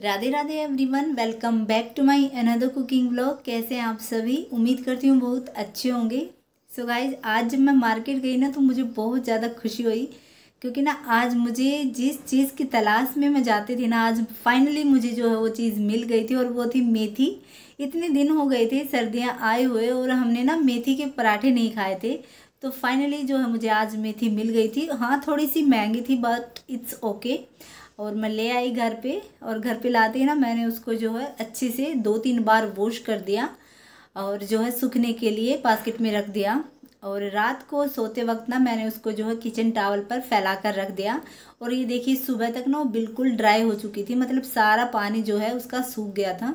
Radhe Radhe everyone welcome back to my another cooking blog कैसे हैं आप सभी? उम्मीद करती हूँ बहुत अच्छे होंगे। सो so गाइज़ आज जब मैं मार्केट गई ना तो मुझे बहुत ज़्यादा खुशी हुई, क्योंकि ना आज मुझे जिस चीज़ की तलाश में मैं जाती थी ना, आज फाइनली मुझे जो है वो चीज़ मिल गई थी, और वो थी मेथी। इतने दिन हो गए थे, सर्दियाँ आए हुए, और हमने ना मेथी के पराठे नहीं खाए थे। तो फाइनली जो है मुझे आज मेथी मिल गई थी। हाँ थोड़ी सी महँगी थी बट इट्स ओके और मैं ले आई घर पे और घर पे लाते ही ना मैंने उसको जो है अच्छे से दो तीन बार वॉश कर दिया और जो है सूखने के लिए बास्केट में रख दिया। और रात को सोते वक्त ना मैंने उसको जो है किचन टावल पर फैला कर रख दिया। और ये देखिए सुबह तक ना बिल्कुल ड्राई हो चुकी थी मतलब सारा पानी जो है उसका सूख गया था।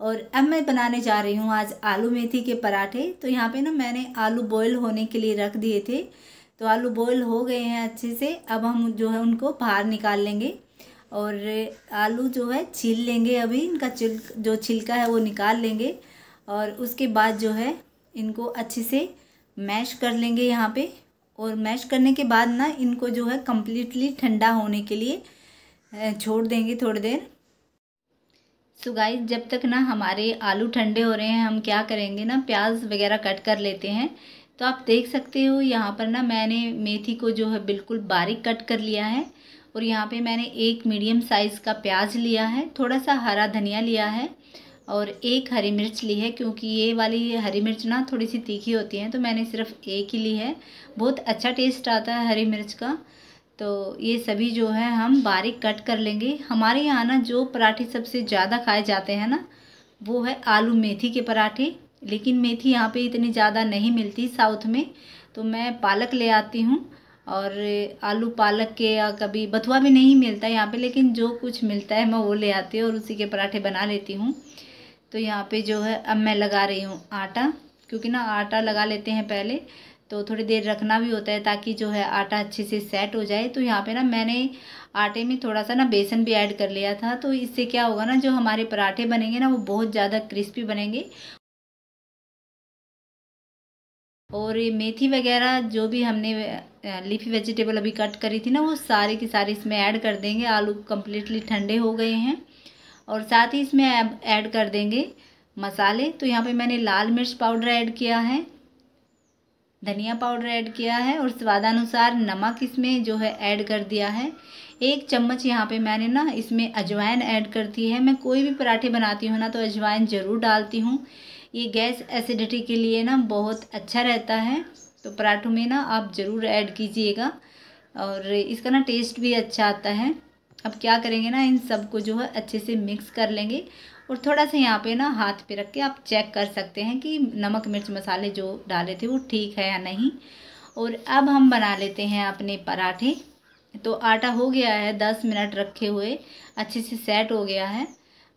और अब मैं बनाने जा रही हूँ आज आलू मेथी के पराठे। तो यहाँ पे ना मैंने आलू बॉयल होने के लिए रख दिए थे। तो आलू बॉयल हो गए हैं अच्छे से। अब हम जो है उनको बाहर निकाल लेंगे। और आलू जो है छील लेंगे अभी, इनका छिल जो छिलका है वो निकाल लेंगे और उसके बाद जो है इनको अच्छे से मैश कर लेंगे यहाँ पे। और मैश करने के बाद ना इनको जो है कम्प्लीटली ठंडा होने के लिए छोड़ देंगे थोड़ी देर। सो गाइस जब तक ना हमारे आलू ठंडे हो रहे हैं, हम क्या करेंगे ना, प्याज वगैरह कट कर लेते हैं। तो आप देख सकते हो, यहाँ पर ना मैंने मेथी को जो है बिल्कुल बारीक कट कर लिया है। और यहाँ पे मैंने एक मीडियम साइज़ का प्याज लिया है, थोड़ा सा हरा धनिया लिया है और एक हरी मिर्च ली है क्योंकि ये वाली हरी मिर्च ना थोड़ी सी तीखी होती है तो मैंने सिर्फ़ एक ही ली है। बहुत अच्छा टेस्ट आता है हरी मिर्च का। तो ये सभी जो है हम बारीक कट कर लेंगे। हमारे यहाँ ना जो पराठे सबसे ज़्यादा खाए जाते हैं ना, वो है आलू मेथी के पराठे। लेकिन मेथी यहाँ पे इतनी ज़्यादा नहीं मिलती साउथ में तो मैं पालक ले आती हूँ। और आलू पालक के या कभी बथुआ भी नहीं मिलता यहाँ पे, लेकिन जो कुछ मिलता है मैं वो ले आती हूँ और उसी के पराठे बना लेती हूँ। तो यहाँ पे जो है, अब मैं लगा रही हूँ आटा, क्योंकि ना आटा लगा लेते हैं पहले तो थोड़ी देर रखना भी होता है ताकि जो है आटा अच्छे से सेट हो जाए। तो यहाँ पे ना मैंने आटे में थोड़ा सा ना बेसन भी ऐड कर लिया था। तो इससे क्या होगा ना, जो हमारे पराठे बनेंगे ना, वो बहुत ज़्यादा क्रिस्पी बनेंगे। और ये मेथी वगैरह जो भी हमने लीफी वेजिटेबल अभी कट करी थी ना, वो सारी की सारी इसमें ऐड कर देंगे। आलू कम्प्लीटली ठंडे हो गए हैं। और साथ ही इसमें ऐड कर देंगे मसाले। तो यहाँ पे मैंने लाल मिर्च पाउडर ऐड किया है, धनिया पाउडर ऐड किया है और स्वादानुसार नमक इसमें जो है ऐड कर दिया है। एक चम्मच यहाँ पे मैंने ना इसमें अजवाइन ऐड कर दी है। मैं कोई भी पराठे बनाती हूँ ना तो अजवाइन ज़रूर डालती हूँ। ये गैस एसिडिटी के लिए ना बहुत अच्छा रहता है तो पराठों में ना आप ज़रूर ऐड कीजिएगा और इसका ना टेस्ट भी अच्छा आता है। अब क्या करेंगे ना, इन सबको जो है अच्छे से मिक्स कर लेंगे और थोड़ा सा यहाँ पे ना हाथ पे रख के आप चेक कर सकते हैं कि नमक मिर्च मसाले जो डाले थे वो ठीक है या नहीं। और अब हम बना लेते हैं अपने पराठे। तो आटा हो गया है, दस मिनट रखे हुए, अच्छे से सेट हो गया है।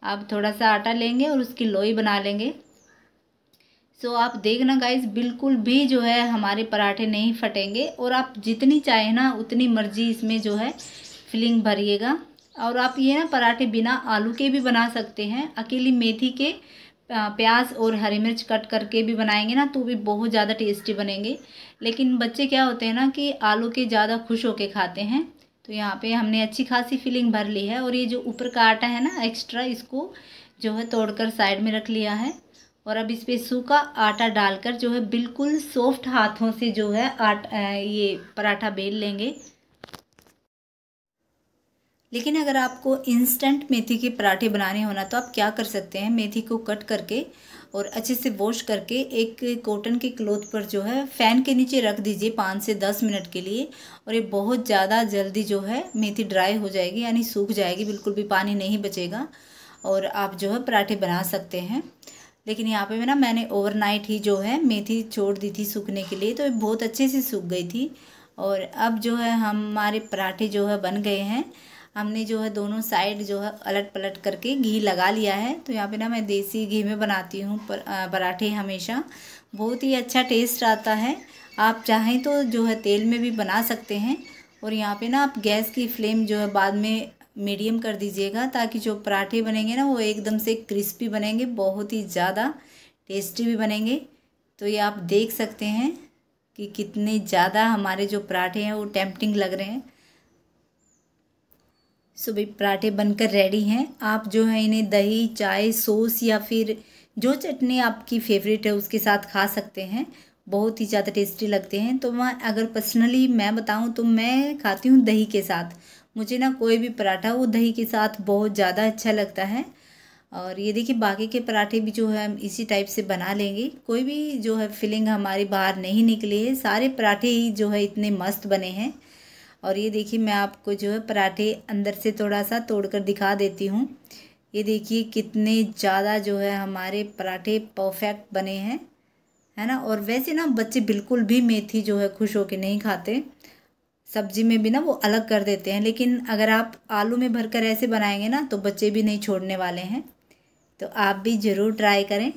अब थोड़ा सा आटा लेंगे और उसकी लोई बना लेंगे। सो आप देखना गाइज़ बिल्कुल भी जो है हमारे पराठे नहीं फटेंगे और आप जितनी चाहे ना, उतनी मर्ज़ी इसमें जो है फिलिंग भरिएगा। और आप ये ना पराठे बिना आलू के भी बना सकते हैं। अकेली मेथी के प्याज और हरी मिर्च कट करके भी बनाएँगे ना तो भी बहुत ज़्यादा टेस्टी बनेंगे। लेकिन बच्चे क्या होते हैं ना कि आलू के ज़्यादा खुश होके खाते हैं। तो यहाँ पे हमने अच्छी खासी फिलिंग भर ली है और ये जो ऊपर का आटा है ना एक्स्ट्रा इसको जो है तोड़कर साइड में रख लिया है। और अब इस पर सूखा आटा डालकर जो है बिल्कुल सॉफ्ट हाथों से जो है आटा ये पराठा बेल लेंगे। लेकिन अगर आपको इंस्टेंट मेथी के पराठे बनाने होना तो आप क्या कर सकते हैं? मेथी को कट करके और अच्छे से वॉश करके एक कॉटन के क्लोथ पर जो है फ़ैन के नीचे रख दीजिए पाँच से दस मिनट के लिए और ये बहुत ज़्यादा जल्दी जो है मेथी ड्राई हो जाएगी, यानी सूख जाएगी, बिल्कुल भी पानी नहीं बचेगा और आप जो है पराठे बना सकते हैं। लेकिन यहाँ पे ना मैंने ओवरनाइट ही जो है मेथी छोड़ दी थी सूखने के लिए तो बहुत अच्छे से सूख गई थी। और अब जो है हमारे पराठे जो है बन गए हैं। हमने जो है दोनों साइड जो है अलट पलट करके घी लगा लिया है। तो यहाँ पे ना मैं देसी घी में बनाती हूँ पराठे हमेशा। बहुत ही अच्छा टेस्ट आता है। आप चाहें तो जो है तेल में भी बना सकते हैं। और यहाँ पे ना आप गैस की फ्लेम जो है बाद में मीडियम कर दीजिएगा ताकि जो पराठे बनेंगे ना, वो एकदम से क्रिस्पी बनेंगे, बहुत ही ज़्यादा टेस्टी भी बनेंगे। तो ये आप देख सकते हैं कि कितने ज़्यादा हमारे जो पराठे हैं, वो टेम्पटिंग लग रहे हैं। सो भाई, पराठे बनकर रेडी हैं। आप जो है इन्हें दही, चाय, सॉस या फिर जो चटनी आपकी फेवरेट है, उसके साथ खा सकते हैं। बहुत ही ज़्यादा टेस्टी लगते हैं। तो मैं, अगर पर्सनली मैं बताऊँ तो मैं खाती हूँ दही के साथ। मुझे ना कोई भी पराठा, वो दही के साथ बहुत ज़्यादा अच्छा लगता है। और ये देखिए, बाकी के पराठे भी जो है, हम इसी टाइप से बना लेंगे। कोई भी जो है फिलिंग हमारी बाहर नहीं निकली है। सारे पराठे ही जो है, इतने मस्त बने हैं। और ये देखिए, मैं आपको जो है, पराठे अंदर से थोड़ा सा तोड़कर दिखा देती हूँ। ये देखिए, कितने ज़्यादा जो है, हमारे पराठे परफेक्ट बने हैं। है ना? और वैसे ना, बच्चे बिल्कुल भी मेथी जो है, खुश होके नहीं खाते। सब्ज़ी में भी ना वो अलग कर देते हैं, लेकिन अगर आप आलू में भरकर ऐसे बनाएँगे ना तो बच्चे भी नहीं छोड़ने वाले हैं। तो आप भी ज़रूर ट्राई करें।